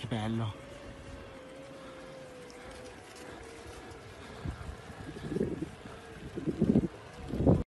Che bello.